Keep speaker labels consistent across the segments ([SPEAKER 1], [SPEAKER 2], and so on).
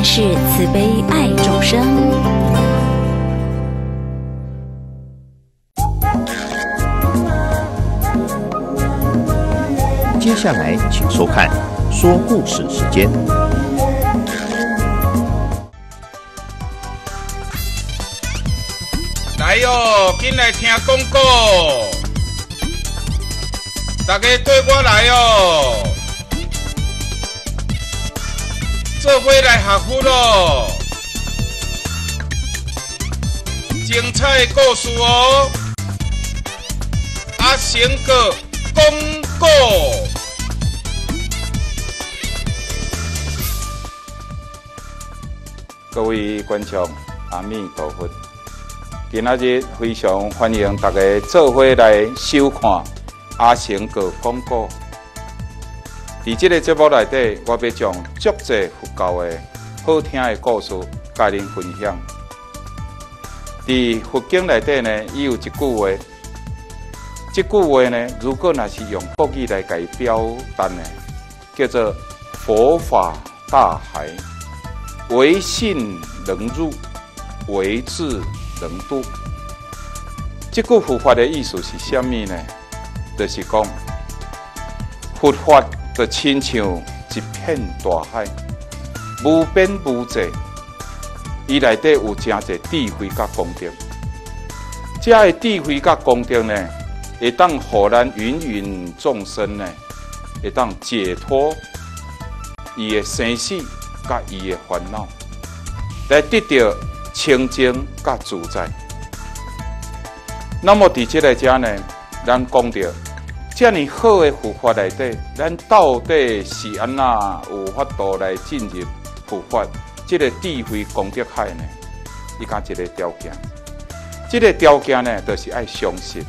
[SPEAKER 1] 电视慈悲爱众生。
[SPEAKER 2] 接下来，请收看说故事时间。
[SPEAKER 3] 来哟，进来听广告，大家对我来哟，做伙来学佛咯，精彩的故事哦，阿成哥广告。各位观众，阿弥陀佛。今仔日非常欢迎大家做伙来收看阿成个广告。伫这个节目内底，我要将足济佛教的好听的故事甲恁分享。伫佛经内底呢，伊有一句话，这句话呢，如果若是用国语来表达呢，叫做“佛法大海，唯信能入，唯智”。能度，这个佛法的意思是什么呢？就是讲，佛法就亲像一片大海，无边无际，伊内底有真侪智慧甲功德。这个智慧甲功德呢，会当互咱芸芸众生呢，会当解脱伊的生死甲伊的烦恼，来得到。清净甲自在。那么伫即个遮呢，咱讲到遮尔好的佛法内底，咱到底是安那有法度来进入佛法？即个智慧功德海呢？伊讲一个条件，即个条件呢，就是爱相信。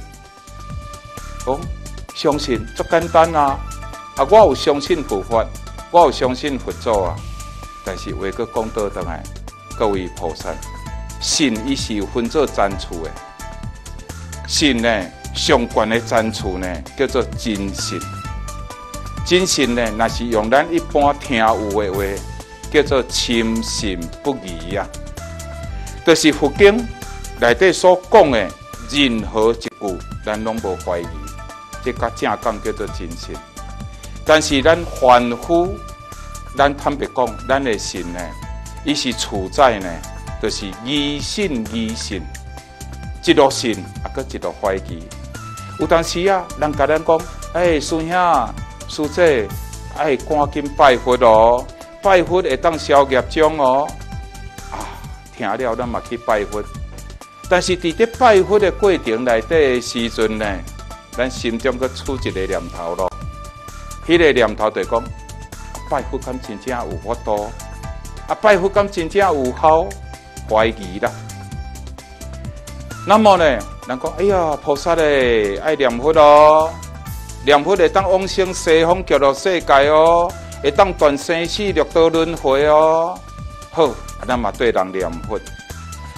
[SPEAKER 3] 哦，相信足简单啊！啊，我有相信佛法，我有相信佛祖啊。但是话个讲倒倒来，各位菩萨。信伊是有分做赞处的，信呢上悬的赞处呢叫做真信，真信呢那是用咱一般听有的话叫做深信不疑啊，就是佛经内底所讲的任何一句，咱拢无怀疑，这个正讲叫做真信。但是咱凡夫，咱坦白讲，咱的信呢，伊是处在呢。就是疑信疑信，一路信啊，搁一路怀疑。有当时啊，人甲咱讲，哎，师兄、师姐，哎，赶紧拜佛哦，拜佛会当消业障哦。啊，听了咱嘛去拜佛。但是伫咧拜佛的过程内底时阵呢，咱心中搁出一个念头咯。迄个念头就讲，拜佛敢真正有法度？啊，拜佛敢真正有效？怀疑啦，那么呢？人讲，哎呀，菩萨嘞，爱念佛哦，念佛会当往生西方极乐世界哦，会当断生死六道轮回哦。好，咱嘛对人念佛，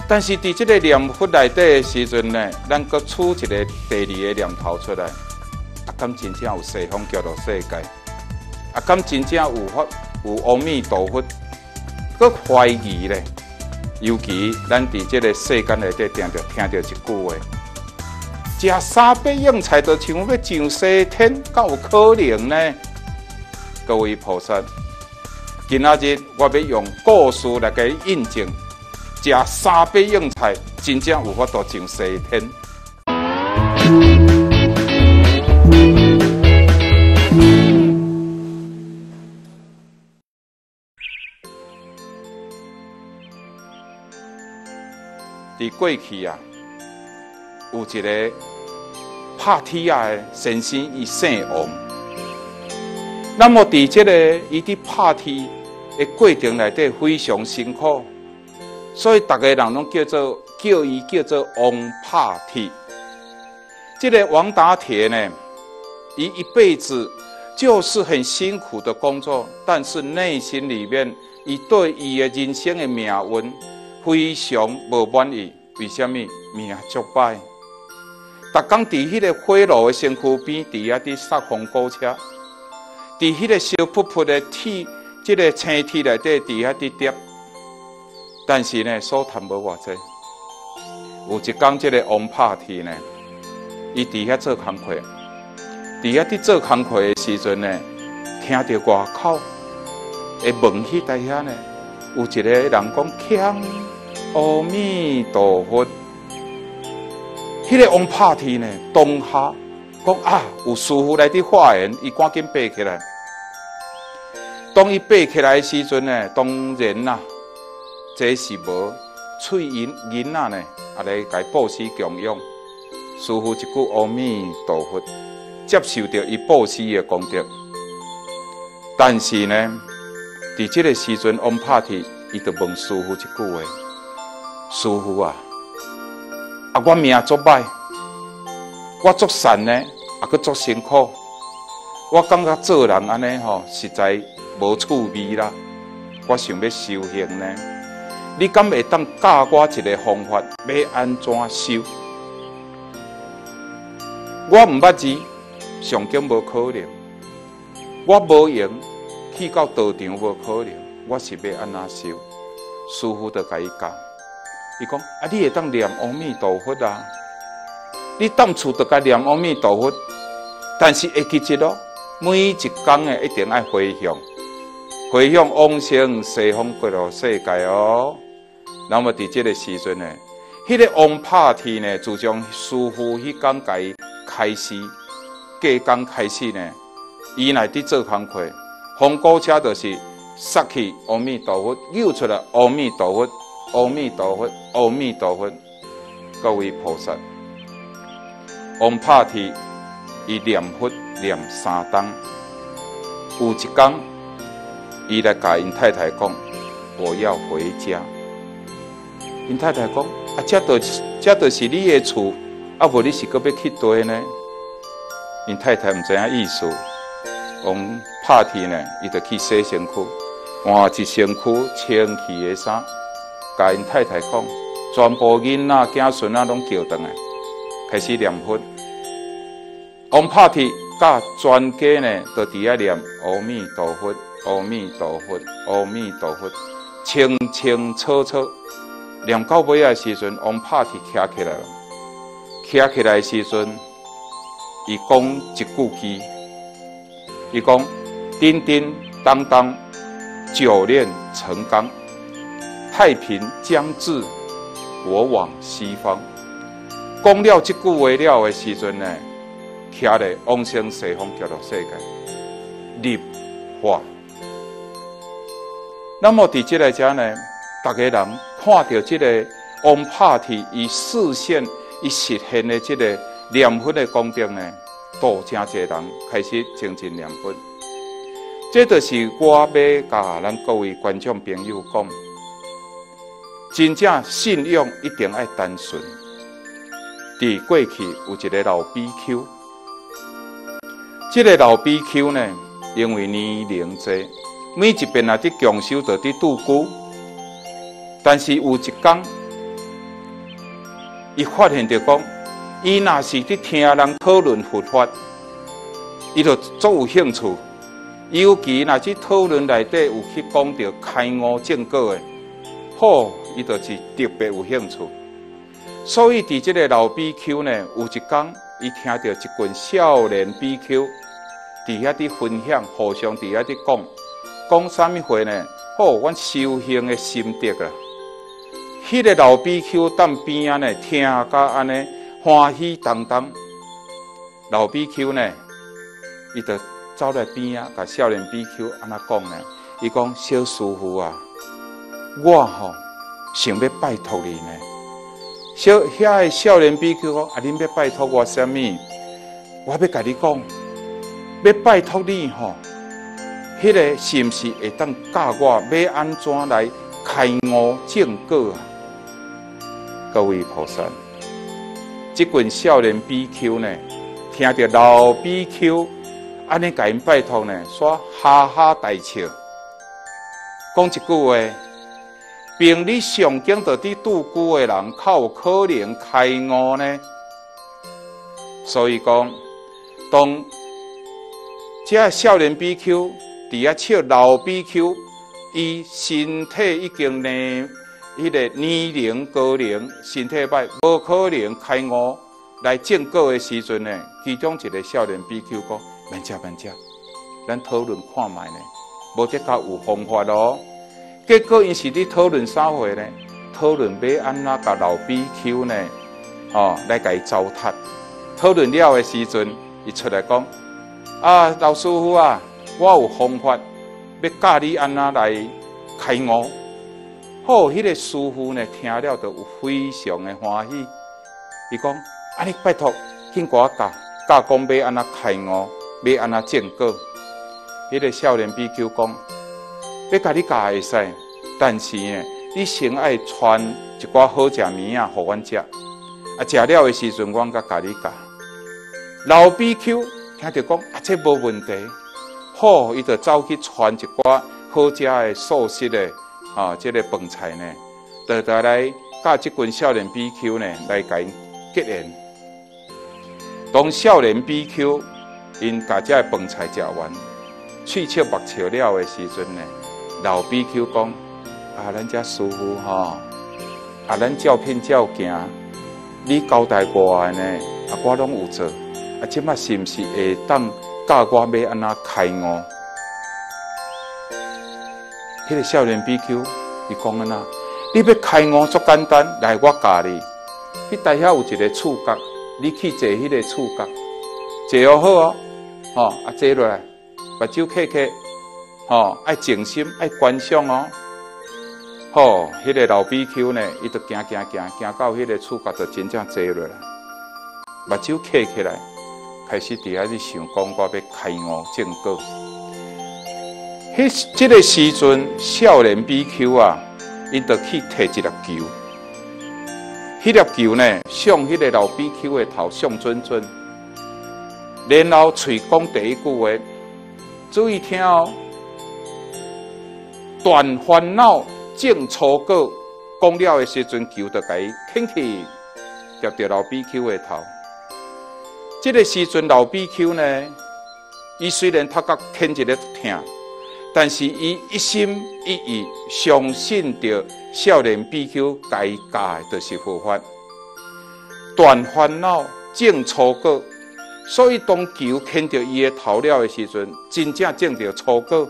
[SPEAKER 3] 但是伫这个念佛内底的时阵呢，咱搁出一个第二个念头出来，啊，敢真正有西方极乐世界？啊，敢真正有法有阿弥陀佛？搁怀疑咧。尤其咱伫这个世间内底，听着听着一句话：食三百应菜，就像要上西天，敢有可能呢？各位菩萨，今仔日我要用故事来给印证：食三百应菜，真正有法度上西天。伫过去啊，有一个帕提亚的神仙伊姓王。那么伫这个伊伫帕提的过程内底非常辛苦，所以大家人拢叫做叫伊叫做王帕提。这个王达铁呢，伊一辈子就是很辛苦的工作，但是内心里面伊对伊的人生的命运。非常无满意，为什么命足歹？逐工伫迄个火炉的身躯边，伫遐伫杀风过车，伫迄个烧扑扑的铁，即个青铁内底，伫遐伫叠但是呢，所谈无偌济。有一讲，这个王拍铁呢，伊伫遐做工课，伫遐伫做工课的时阵呢，听到外口的门去在遐呢，有一个人讲：“强阿弥陀佛。”迄个王拍铁呢，当下讲啊，有师傅来伫化缘，伊赶紧爬起来。当伊爬起来的时阵呢，当然啦，这是无翠银银仔呢。啊！来甲布施供养，师傅一句阿弥陀佛，接受着伊布施的功德。但是呢，伫即个时阵，王拍铁伊就问师傅一句话：师傅啊，啊我命足歹，我足善呢，啊搁足辛苦，我感觉做人安尼吼，实在无趣味啦。我想要修行呢。你敢会当教我一个方法，要安怎修？我毋捌字，上经无可能。我无用去到道场无可能。我是要安怎修？师傅就甲伊讲，伊讲啊，你会当念阿弥陀佛啊？你当初就该念阿弥陀佛，但是会记住咯，每一讲诶一定爱回向。回向往生西方极乐世界哦。那么伫这个时阵呢，迄个王拍铁呢，自从师傅迄讲解开始，过刚开始呢，伊来伫做工课，风鼓车就是杀去阿弥陀佛，又出来阿弥陀佛，阿弥陀佛，阿弥陀佛，各位菩萨，王拍铁伊念佛念三当，有一天。伊来甲因太太讲：“我要回家。”因太太讲：“啊，这都这都是你的厝，啊，无你是搁要去佗呢？”因太太毋知影意思，讲拍铁呢，伊就去洗身躯，换一身躯清气的衫，甲因太太讲：“全部囡仔囝孙仔拢叫倒来，开始念佛。”王拍铁甲全家呢，都伫遐念阿弥陀佛。阿弥陀佛，阿弥陀佛，清清楚楚，念到尾啊时阵，王拍铁徛起来了。徛起来时阵，伊讲一句句，伊讲叮叮当当，九炼成钢，太平将至，我往西方。讲了这句话了的时阵呢，徛咧往生西方极乐世界，立法。那么伫即个遮呢，逐个人看到即个王拍铁伊视线伊实现的即个念佛的功德呢，都真侪人开始精进念佛。这就是我要甲咱各位观众朋友讲，真正信仰一定爱单纯。伫过去有一个老 BQ，这个老 BQ 呢，因为年龄侪。每一遍啊，伫强修着伫度孤，但是有一天，伊发现着讲，伊若是伫听人讨论佛法，伊就足有兴趣。尤其若即讨论内底有去讲着开悟正果的，好，伊就是特别有兴趣。所以伫即个老 BQ 呢，有一天，伊听到一群少年 BQ 伫遐伫分享，互相伫遐伫讲。讲啥物话呢？哦，阮修行的心得啊！迄个老 BQ 当边啊呢，听甲安尼欢喜当当。老 BQ 呢，伊就走来边啊，甲少年 BQ 安那讲呢？伊讲小师傅啊，我吼想要拜托你呢。小遐个少年 BQ 讲啊，恁要拜托我啥物？我要甲你讲，要拜托你吼。迄个是毋是会当教我要安怎来开悟正果啊？各位菩萨，即群少年 BQ 呢，听着老 BQ 安尼甲因拜托呢，煞哈哈大笑，讲一句话：，并你上经到伫度孤的人，较有可能开悟呢？所以讲，当这少年 BQ。伫遐笑老 BQ，伊身体已经呢迄个年龄高龄、身体歹，无可能开悟来证果的时阵呢，其中一个少年 BQ 讲：慢食慢食，咱讨论看卖呢，无这较有方法咯。结果因是伫讨论啥货呢？讨论要安怎甲老 BQ 呢？哦，来甲伊糟蹋。讨论了的时阵，伊出来讲：啊，老师傅啊，我有方法要教你安怎来开悟。好，迄个师傅呢，听了都非常的欢喜。伊讲：啊，你拜托，紧我教教讲要安怎开悟，要安怎证果。迄个少年 BQ 讲：要甲你教会使，但是呢，你先爱传一寡好食物啊，互阮食。啊，食了的时阵，阮甲甲你教。老 BQ 听着讲，啊，这无问题。好，伊就走去传一寡好食的素食的啊，这个饭菜呢，就带来教即群少年 BQ 呢来甲因结缘。当少年 BQ 因家这饭菜食完，喙笑目笑了的时阵呢，老 BQ 讲：啊，咱遮师傅吼，啊，咱照片照行。你交代我呢，啊，我拢有做，啊，即摆是毋是会当教我要安怎开悟？迄个少年 BQ，伊讲安那，你要开悟足简单，来我教你。迄台遐有一个触角，你去坐迄个触角，坐好哦，吼，啊坐落来，目睭开开，吼，爱静心，爱观想哦。哦，迄个老 BQ 呢，伊就行行行行到迄个厝角，就真正坐落来，目睭开起来，开始伫遐去想讲，我要开悟正果。迄即个时阵，少年 BQ 啊，因就去摕一粒球，迄粒球呢，向迄个老 BQ 的头上准准，然后嘴讲第一句话，注意听哦，断烦恼。种初果讲了的时阵，球就甲伊牵起，夹着老 BQ 的头。这个时阵，老 BQ 呢，伊虽然头壳牵一个疼，但是伊一心一意相信着少年 BQ 该教的就是佛法，断烦恼种初果。所以当球牵着伊的头了的时阵，真正种着初果。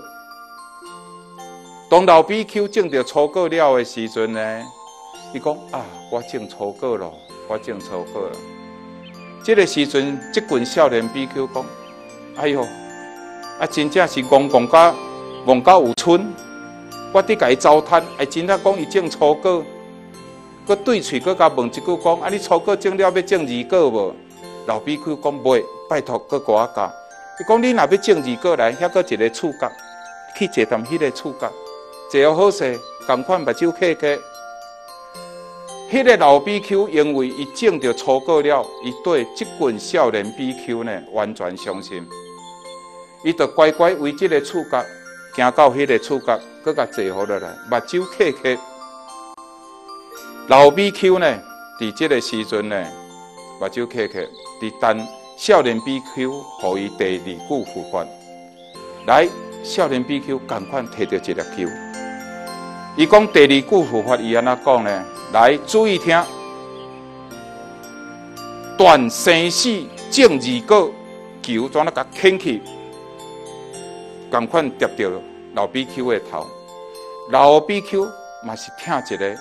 [SPEAKER 3] 当老 BQ 种着初果了的时阵呢，伊讲啊，我种初果了，我种初果了。这个时阵，这群少年 BQ 讲，哎哟，啊，真正是戆戆甲戆到有春。我伫甲伊糟蹋，还真正讲伊种初果，佮对嘴佮甲问一句讲，啊，你初果种了要种二果无？老 BQ 讲袂，拜托佮我教。伊讲你若要种二果来，遐个一个触角，去坐踮迄个触角。坐好势，共款目睭开开。迄个老 BQ 因为伊种着错过了，伊对即群少年 BQ 呢完全相信，伊就乖乖为即个触角行到迄个触角，搁甲坐好落来，目睭开开。老 BQ 呢，伫即个时阵呢，目睭开开，伫等少年 BQ 互伊第二句复发。来，少年 BQ 共款摕到一粒球。伊讲第二句佛法，伊安怎讲呢？来注意听，断生死正二果，球怎啊甲牵起，共款跌到老 BQ 的头。老 BQ 嘛是听一个，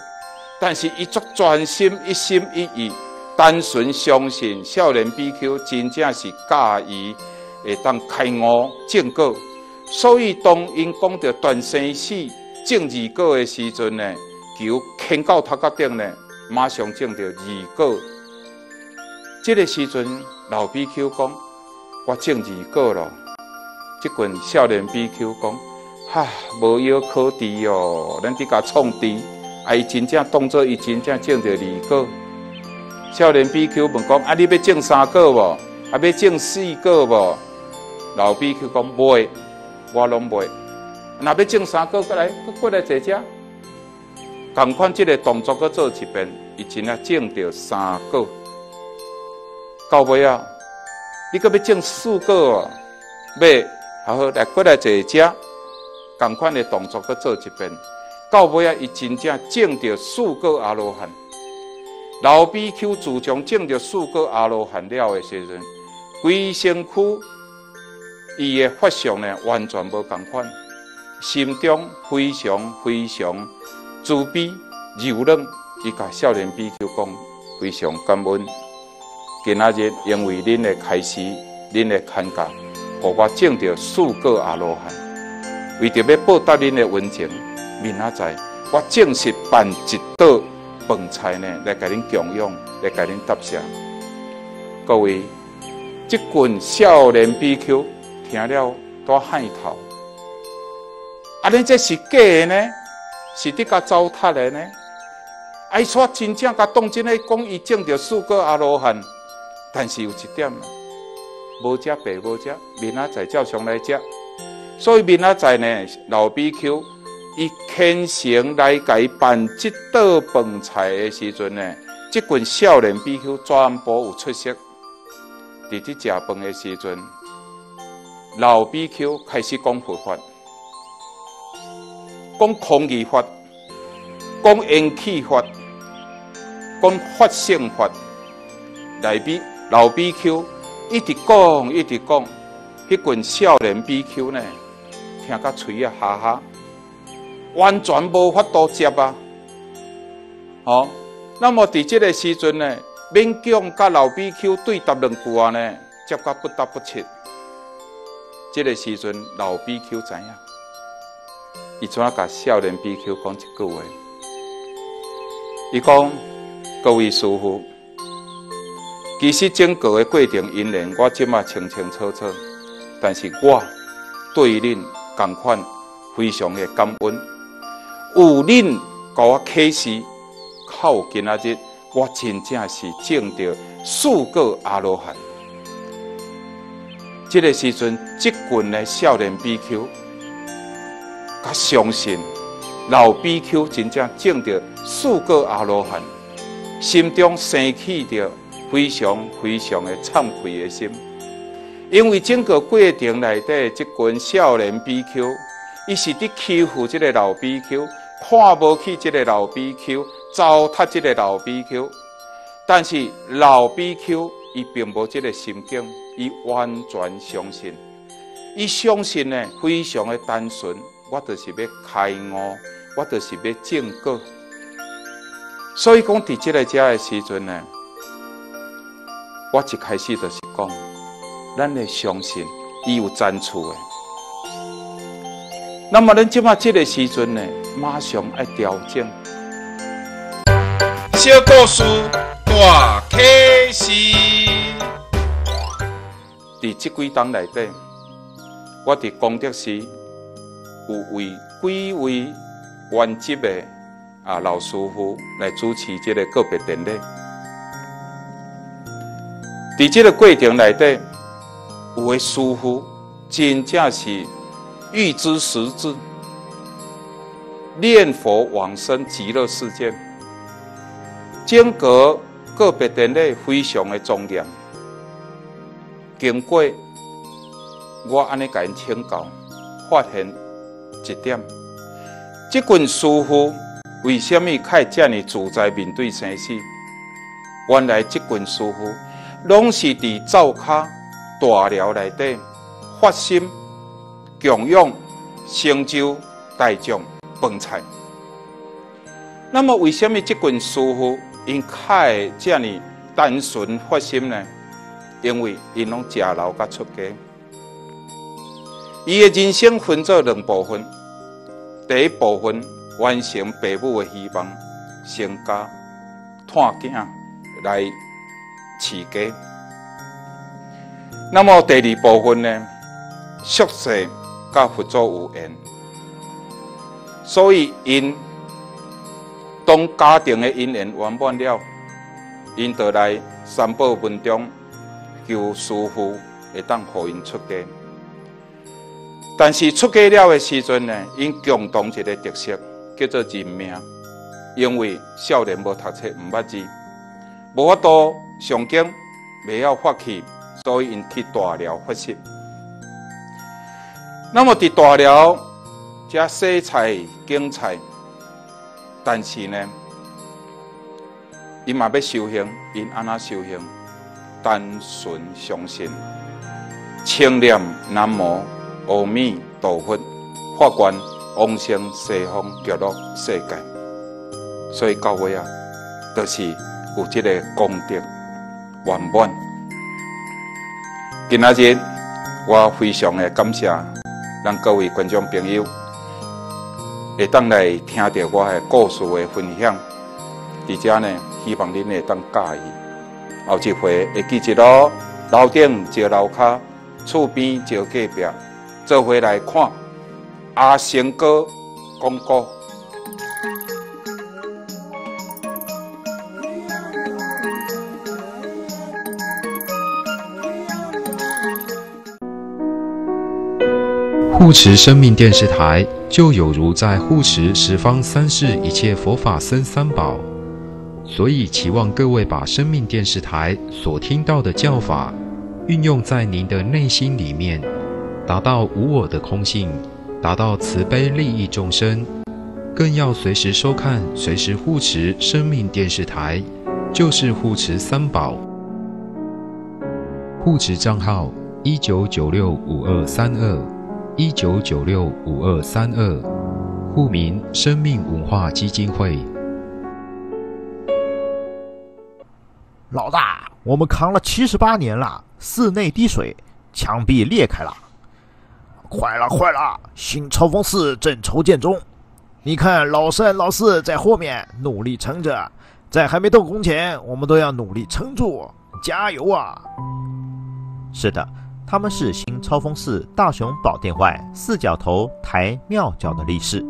[SPEAKER 3] 但是伊足专心，一心一意，单纯相信少年 BQ 真正是教伊会当开悟正果，所以当因讲到断生死。种二果的时阵呢，球牵到头壳顶呢，马上种到二果。这个时阵，老 BQ 讲：“我种二果了。”这群少年 BQ 讲：“哈，无药可治哦，咱伫甲创治，啊，伊真正当作伊真正种到二果。”少年 BQ 问讲：“啊，你要种三果无？啊，要种四果无？”老 BQ 讲：“袂，我拢袂。”若要种三个过来，过来坐遮，共款即个动作搁做一遍，伊真啊种着三个。到尾啊，你搁要种四个哦，要好好来过来坐遮，共款的动作搁做一遍，到尾啊，伊真正证着四个阿罗汉。老比丘自从证着四个阿罗汉了的时阵，规身躯伊的法相呢，完全无共款，心中非常非常慈悲柔软。伊甲少年比丘讲，非常感恩。今仔日因为恁的开始，恁的看教，互我种着四个阿罗汉，为着要报答恁的恩情，明仔载我正式办一道饭菜呢，来甲恁供养，来甲恁答谢。各位，这群少年比丘听了都害头，啊，恁这是假的呢？是伫甲糟蹋的呢？哎，说真正甲当真诶讲，伊种着四个阿罗汉。但是有一点，无食白无食，明仔载照常来食。所以明仔载呢，老比丘伊虔诚来改办这道饭菜的时阵呢，这群少年比丘全部有出息。伫伫食饭的时阵，老比丘开始讲佛法，讲空义法，讲缘起法，讲法性法，来比。老 BQ 一直讲，一直讲，迄群少年 BQ 呢，听甲嘴啊哈哈，完全无法度接啊！好，那么伫即个时阵呢，勉强甲老 BQ 对答两句话呢，接甲不答不切。即个时阵，老 BQ 知影？伊怎啊甲少年 BQ 讲一句话？伊讲：各位师傅。其实整个的过程因缘，我即马清清楚楚。但是我对恁共款，非常的感恩。有恁甲我启示，靠今仔日，我真正是证到四个阿罗汉。这个时阵，即群的少年比丘，甲相信老比丘真正证到四个阿罗汉，心中升起着。非常非常的惭愧的心，因为整个过程内底，这群少年比丘，伊是伫欺负这个老比丘，看不起这个老比丘，糟蹋这个老比丘。但是老比丘伊并无这个心境，伊完全相信，伊相信呢非常的单纯，我就是要开悟，我就是要正果。所以讲，伫这个遮的时阵呢。我一开始就是讲，咱要相信伊有赞处的。那么，咱即马这个时阵呢，马上要调整。小故事大启示，伫即几档内底，我伫功德时有为几位原籍的啊老师傅来主持这个个别典礼。在这个过程内底，有位师傅真正是预知时至，念佛往生极乐世界，整个个别典礼非常的庄严。经过我安尼甲因请教，发现一点：这群师傅为什么可以这么自在面对生死？原来这群师傅。拢是伫灶卡大寮内底发心供养成就大众饭菜。那么，为什么这群师傅因开这样单纯发心呢？因为因拢食老甲出家，伊的人生分做两部分。第一部分完成父母的希望，成家、探囝来。持家，那么第二部分呢？宿世甲佛祖有缘，所以因当家庭的因缘圆满了，因得来三宝门中求师父会当互因出家。但是出家了的时阵呢，因共同一个特色叫做认命，因为少年无读册，毋捌字，无法度。上经未要发起，所以因去大寮发誓。那么伫大寮，加洗菜、净菜，但是呢，因嘛要修行，因安那修行？单纯相信，清念南无阿弥陀佛，法观往生西方极乐世界。所以到尾啊，就是有即个功德圆满。今仔日我非常的感谢咱各位观众朋友，会当来听到我的故事的分享，而且呢，希望恁会当介意。后一回会记一咯，楼顶坐楼骹，厝边坐隔壁，做回来看阿成哥广告。
[SPEAKER 4] 护持生命电视台，就有如在护持十方三世一切佛法僧三宝。所以，期望各位把生命电视台所听到的教法，运用在您的内心里面，达到无我的空性，达到慈悲利益众生，更要随时收看、随时护持生命电视台，就是护持三宝。护持账号：一九九六五二三二一九九六五二三二，户名：生命文化基金会。
[SPEAKER 5] 老大，我们扛了七十八年了，室内滴水，墙壁裂开了，坏了坏了！新超风寺正筹建中，你看老三老四在后面努力撑着，在还没动工前，我们都要努力撑住，加油啊！是的，他们是新超风寺大雄宝殿外四角头抬庙角的力士。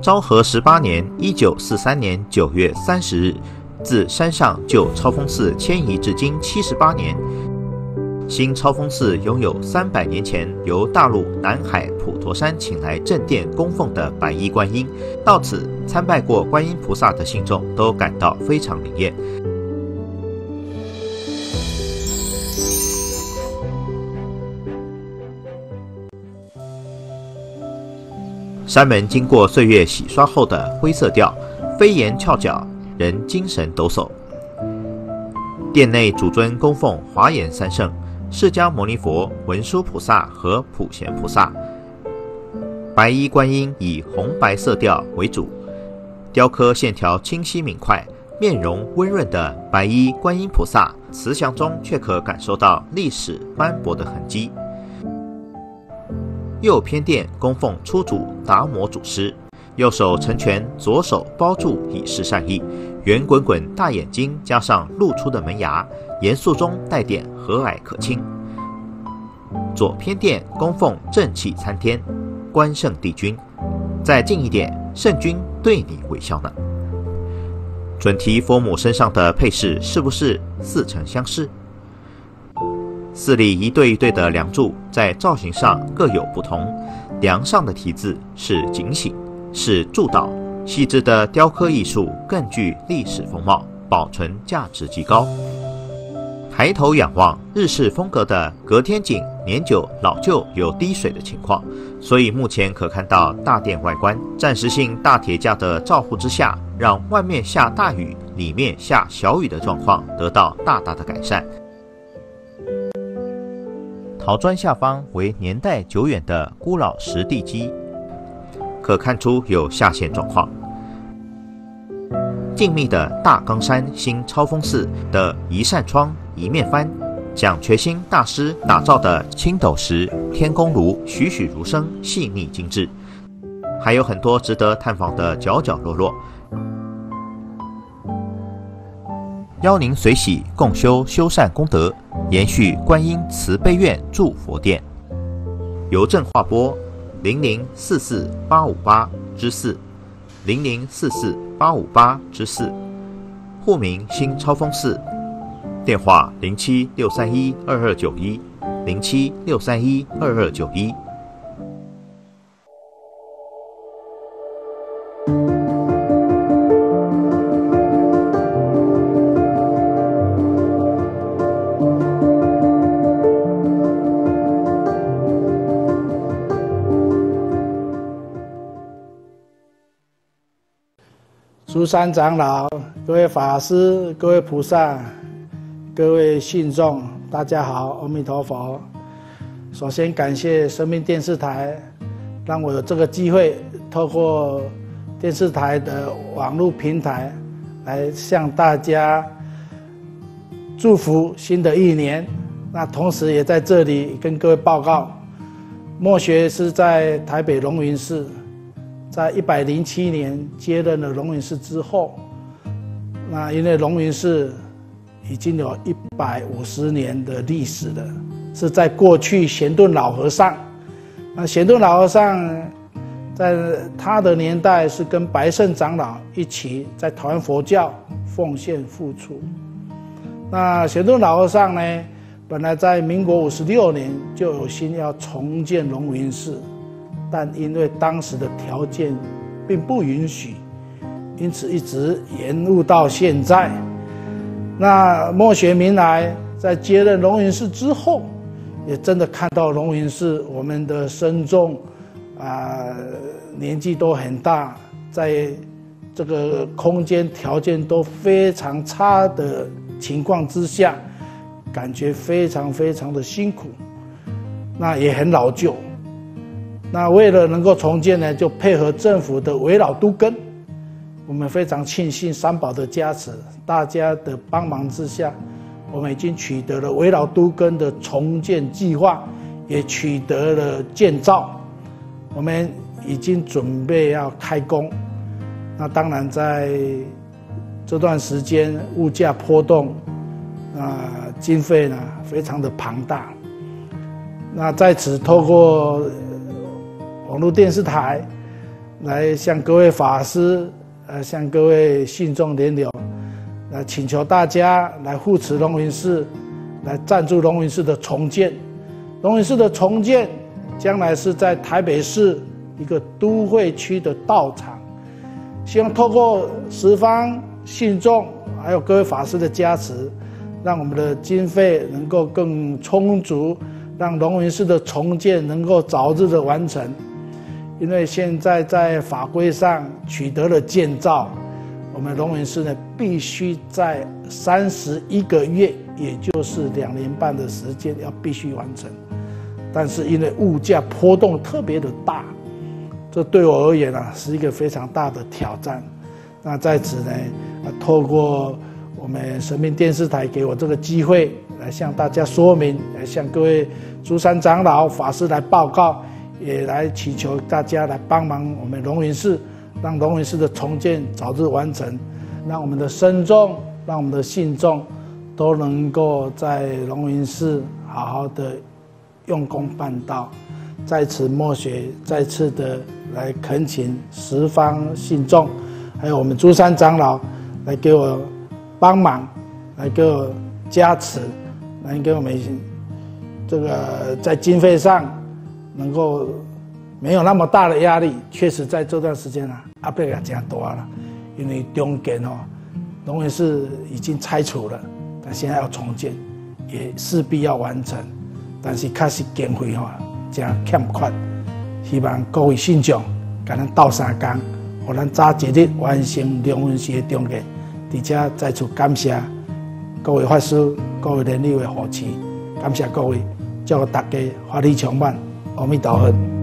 [SPEAKER 5] 昭和十八年（一九四三年九月三十日），自山上就超峰寺迁移至今七十八年。新超峰寺拥有三百年前由大陆南海普陀山请来镇殿供奉的白衣观音，到此参拜过观音菩萨的信众都感到非常灵验。山门经过岁月洗刷后的灰色调，飞檐翘角，人精神抖擞。殿内主尊供奉华严三圣、释迦牟尼佛、文殊菩萨和普贤菩萨。白衣观音以红白色调为主，雕刻线条清晰明快、面容温润的白衣观音菩萨，慈祥中却可感受到历史斑驳的痕迹。右偏殿供奉初主达摩祖师，右手成拳，左手包住以示善意。圆滚滚大眼睛加上露出的门牙，严肃中带点和蔼可亲。左偏殿供奉正气参天，关圣帝君。再近一点，圣君对你微笑呢。准提佛母身上的配饰是不是似曾相识？寺里一对一对的梁柱，在造型上各有不同。梁上的题字是“警醒”，是祝祷。细致的雕刻艺术更具历史风貌，保存价值极高。抬头仰望，日式风格的隔天井年久老旧有滴水的情况，所以目前可看到大殿外观暂时性大铁架的照护之下，让外面下大雨，里面下小雨的状况得到大大的改善。陶砖下方为年代久远的孤老石地基，可看出有下陷状况。静谧的大冈山新超峰寺的一扇窗一面帆，蒋觉新大师打造的青斗石天宫炉栩栩如生，细腻精致，还有很多值得探访的角角落落。邀您随喜共修修善功德，延续观音慈悲愿祝佛殿。邮政划拨零零四四八五八之四零零四四八五八之四，户名新超峰寺，电话零七六三一二二九一零七六三一二二九一。
[SPEAKER 6] 山长老、各位法师、各位菩萨、各位信众，大家好，阿弥陀佛。首先感谢生命电视台，让我有这个机会，透过电视台的网络平台，来向大家祝福新的一年。那同时也在这里跟各位报告，墨学是在台北龙云寺，在一百零七年接任了龙云寺之后，那因为龙云寺已经有一百五十年的历史了。是在过去贤顿老和尚，那贤顿老和尚在他的年代是跟白胜长老一起在台湾佛教奉献付出。那贤顿老和尚呢，本来在民国五十六年就有心要重建龙云寺，但因为当时的条件并不允许，因此一直延误到现在。那莫学明来在接任龙云寺之后。也真的看到龙云寺，我们的僧众啊，年纪都很大，在这个空间条件都非常差的情况之下，感觉非常非常的辛苦，那也很老旧。那为了能够重建呢，就配合政府的围老都根，我们非常庆幸三宝的加持，大家的帮忙之下。我们已经取得了围绕都根的重建计划，也取得了建造，我们已经准备要开工。那当然，在这段时间物价波动，啊，经费呢非常的庞大。那在此透过网络电视台，来向各位法师，呃，向各位信众联流。来请求大家来护持龙云寺，来赞助龙云寺的重建。龙云寺的重建，将来是在台北市一个都会区的道场。希望透过十方信众，还有各位法师的加持，让我们的经费能够更充足，让龙云寺的重建能够早日的完成。因为现在在法规上取得了建造。我们龙云寺呢，必须在三十一个月，也就是两年半的时间，要必须完成。但是因为物价波动特别的大，这对我而言呢，是一个非常大的挑战。那在此呢，啊透过我们神明电视台给我这个机会，来向大家说明，来向各位诸山长老法师来报告，也来祈求大家来帮忙我们龙云寺。让龙云寺的重建早日完成，让我们的僧众、让我们的信众都能够在龙云寺好好的用功办道。在此，默学再次的来恳请十方信众，还有我们诸山长老来给我帮忙，来给我加持，来给我们这个在经费上能够。没有那么大的压力，确实在这段时间啊，阿贝也加多了，因为中间哦，龙云寺已经拆除了，但现在要重建，也势必要完成，但是开始经费哈，加欠款，希望各位信众，跟咱斗三工，互咱早一日完成龙云寺的重建，而且再次感谢各位法师、各位人力的扶持，感谢各位，祝大家法力充满，阿弥陀佛。